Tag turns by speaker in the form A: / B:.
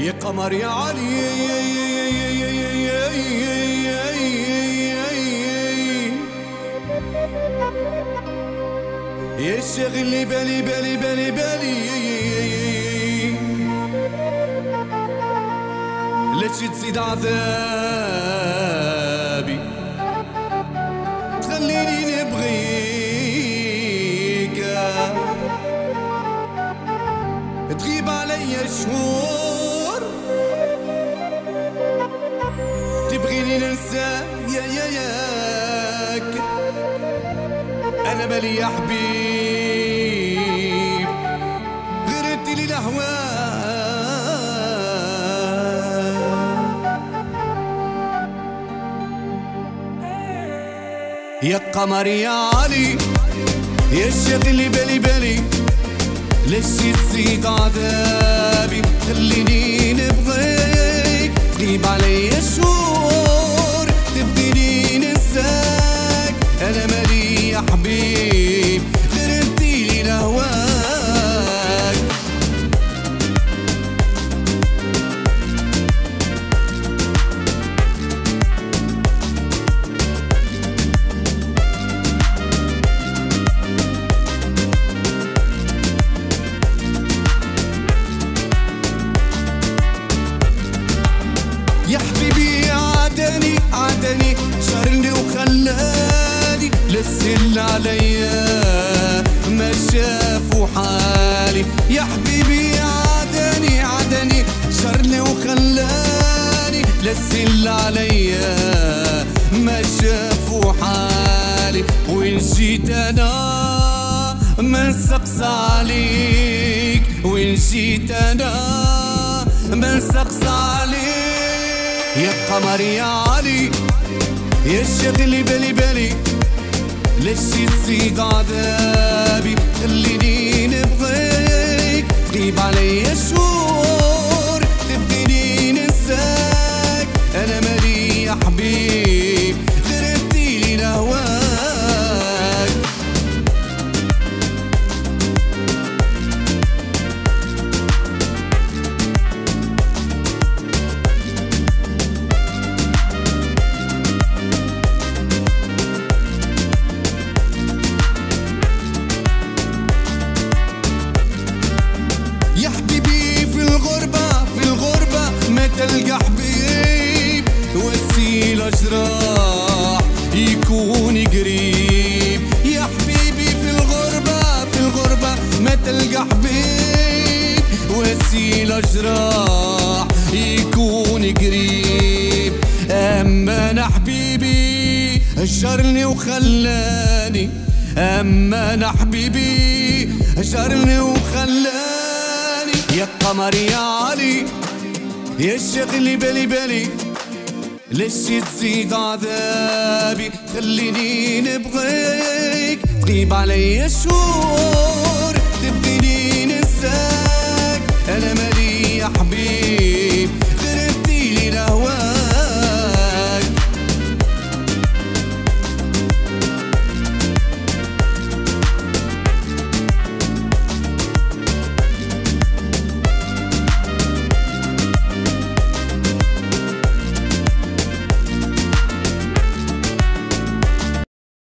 A: يا قمر يا علي يا شغلي بالي بالي بالي بالي ليش تزيد عذابي تخليني نبغيك تغيب علي شهور ننسى يا يا ياك. أنا مالي يا حبيب غير انت لي يا قمر يا علي يا شغلي بالي بالي. ليش تزيد عذابي؟ خليني يا حبيب غير انتي لي لهواك يا حبيبي عادني عادني شرني وخلاني لسل عليا ما شافوا حالي. يا حبيبي عادني عادني شرني وخلاني. لسل عليا ما شافوا حالي. وين جيت أنا ما نسقس عليك. وين جيت أنا ما نسقس عليك. يا قمر يا علي يا شغلي بالي بالي ليش تزيد عذابي خليني نبغيك. تغيب علي شهور تلقى حبيب وسيلة جراح يكون قريب. يا حبيبي في الغربة في الغربة ما تلقى حبيب وسيلة جراح يكون قريب. أما أنا حبيبي هجرني وخلاني. أما أنا حبيبي هجرني وخلاني. يا قمر يا علي يا شغلي بالي بالي ليش تزيد عذابي خليني نبغيك تغيب علي شهور تبغيني ننساك أنا مالي يا حبيب